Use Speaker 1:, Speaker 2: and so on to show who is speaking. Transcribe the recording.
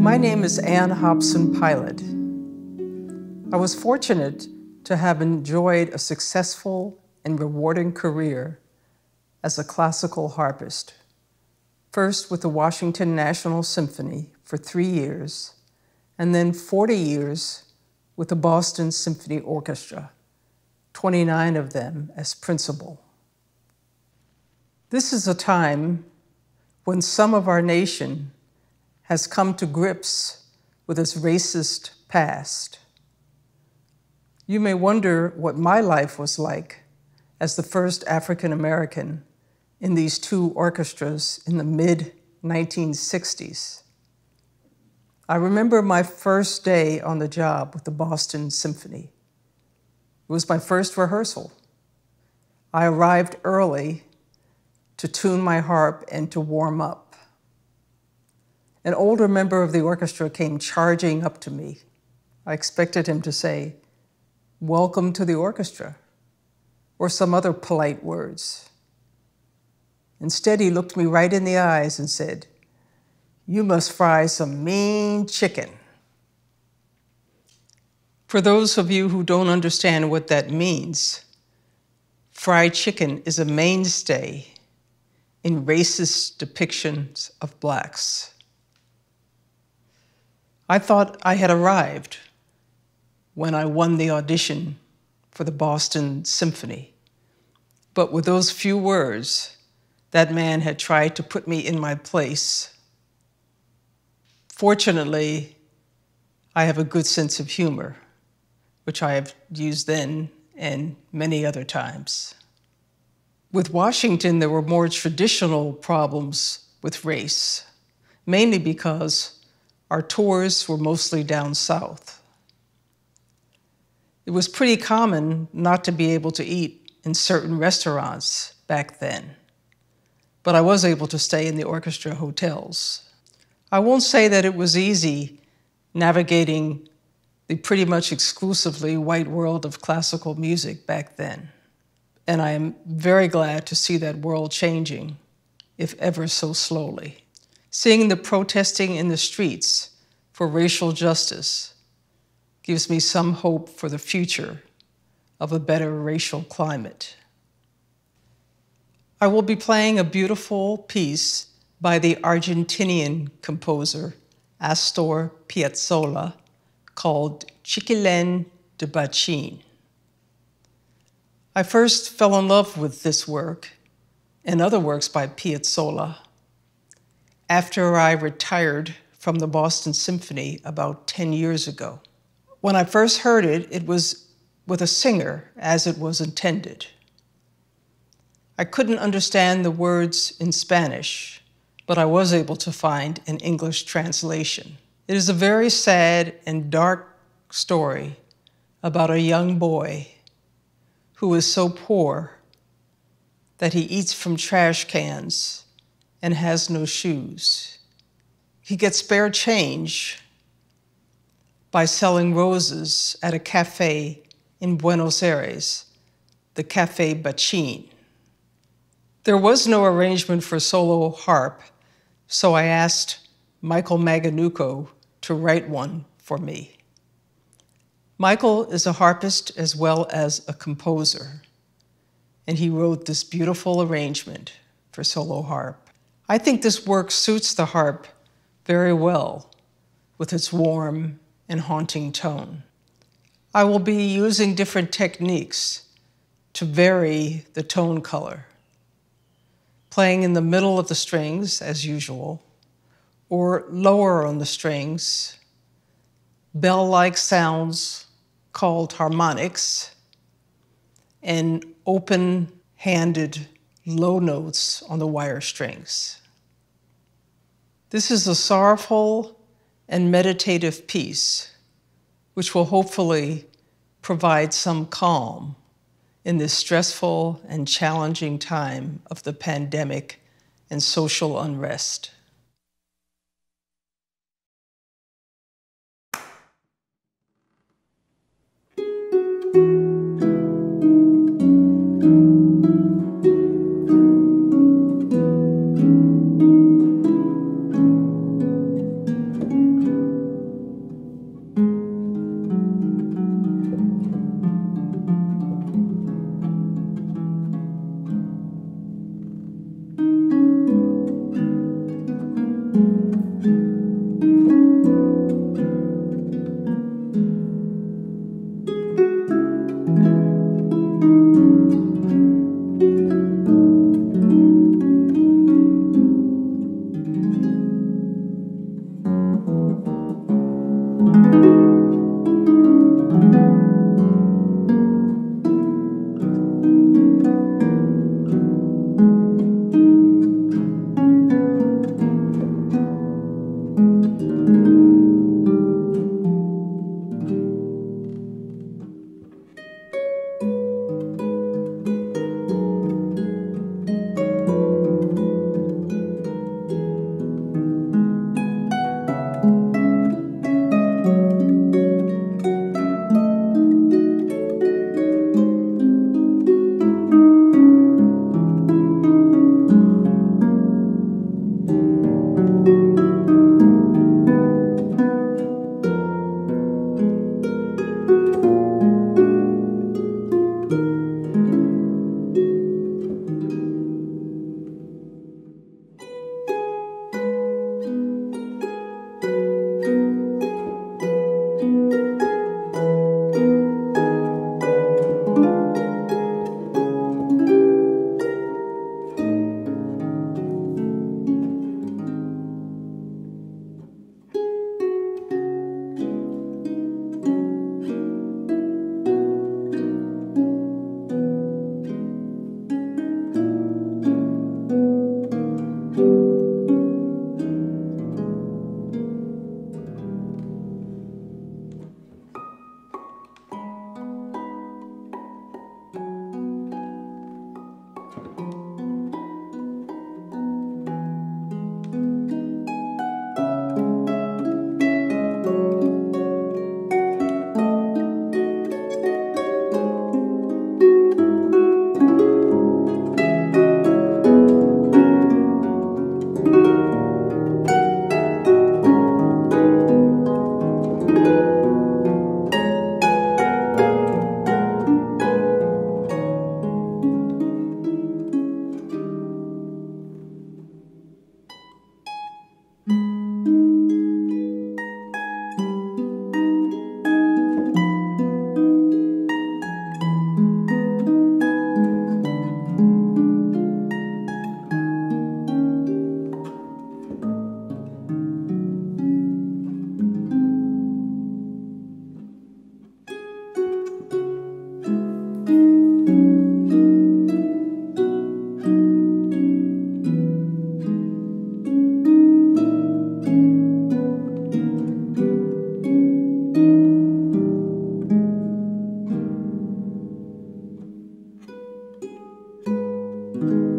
Speaker 1: My name is Ann Hobson Pilot. I was fortunate to have enjoyed a successful and rewarding career as a classical harpist, first with the Washington National Symphony for three years, and then 40 years with the Boston Symphony Orchestra, 29 of them as principal. This is a time when some of our nation has come to grips with its racist past. You may wonder what my life was like as the first African American in these two orchestras in the mid 1960s. I remember my first day on the job with the Boston Symphony. It was my first rehearsal. I arrived early to tune my harp and to warm up. An older member of the orchestra came charging up to me. I expected him to say, Welcome to the orchestra, or some other polite words. Instead, he looked me right in the eyes and said, You must fry some mean chicken. For those of you who don't understand what that means, fried chicken is a mainstay in racist depictions of blacks. I thought I had arrived when I won the audition for the Boston Symphony. But with those few words, that man had tried to put me in my place. Fortunately, I have a good sense of humor, which I have used then and many other times. With Washington, there were more traditional problems with race, mainly because our tours were mostly down south. It was pretty common not to be able to eat in certain restaurants back then, but I was able to stay in the orchestra hotels. I won't say that it was easy navigating the pretty much exclusively white world of classical music back then. And I am very glad to see that world changing, if ever so slowly. Seeing the protesting in the streets for racial justice gives me some hope for the future of a better racial climate. I will be playing a beautiful piece by the Argentinian composer Astor Piazzolla called Chiquilin de Bachin. I first fell in love with this work and other works by Piazzolla after I retired from the Boston Symphony about 10 years ago. When I first heard it, it was with a singer as it was intended. I couldn't understand the words in Spanish, but I was able to find an English translation. It is a very sad and dark story about a young boy who is so poor that he eats from trash cans and has no shoes. He gets spare change by selling roses at a cafe in Buenos Aires, the Cafe Bachin. There was no arrangement for solo harp, so I asked Michael Maganuco to write one for me. Michael is a harpist as well as a composer, and he wrote this beautiful arrangement for solo harp. I think this work suits the harp very well with its warm and haunting tone. I will be using different techniques to vary the tone color, playing in the middle of the strings as usual, or lower on the strings, bell like sounds called harmonics, and open handed low notes on the wire strings. This is a sorrowful and meditative piece, which will hopefully provide some calm in this stressful and challenging time of the pandemic and social unrest.
Speaker 2: You.